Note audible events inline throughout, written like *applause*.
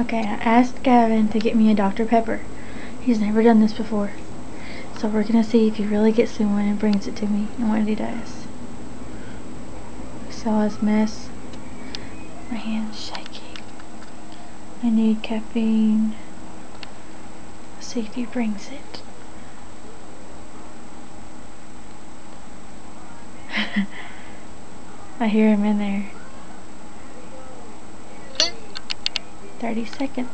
Okay, I asked Gavin to get me a Dr. Pepper. He's never done this before. So we're gonna see if he really gets me one and brings it to me and what he does. Saw his mess. My hand's shaking. I need caffeine. See if he brings it. *laughs* I hear him in there. 30 seconds.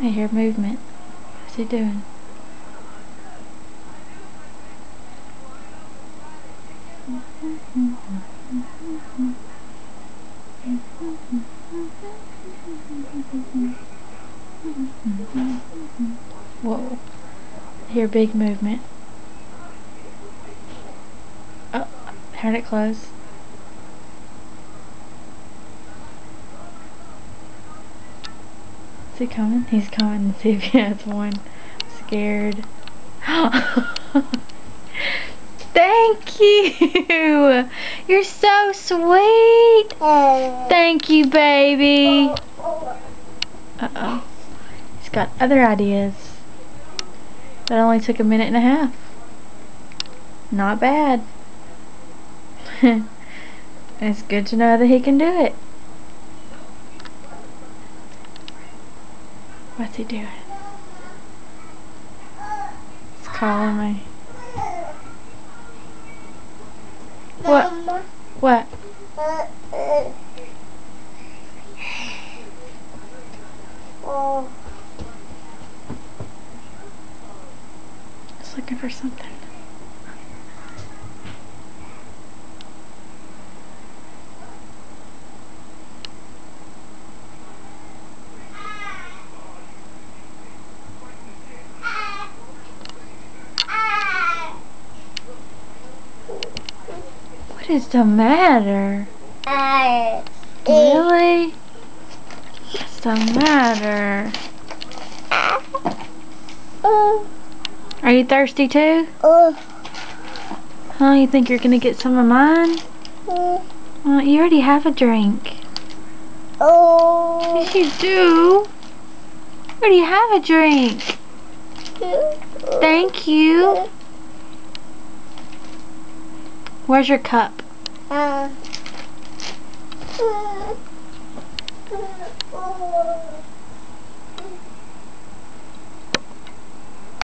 I hear movement. What's he doing? Mm-hmm, mm-hmm, mm-hmm, Whoa. Hear big movement. Oh, heard it close. Is he coming? He's coming. See if he has one. I'm Scared. *laughs* Thank you! You're so sweet! Thank you, baby! Uh-oh. He's got other ideas. That only took a minute and a half. Not bad. *laughs* it's good to know that he can do it. What's he doing? He's calling me. What? What? Uh, Oh. Just looking for something. What is the matter? Really? What's the matter? Are you thirsty too? Huh? You think you're gonna get some of mine? Well, you already have a drink. Oh. Yes, you do. You already have a drink. Thank you. Where's your cup? Uh, Uh.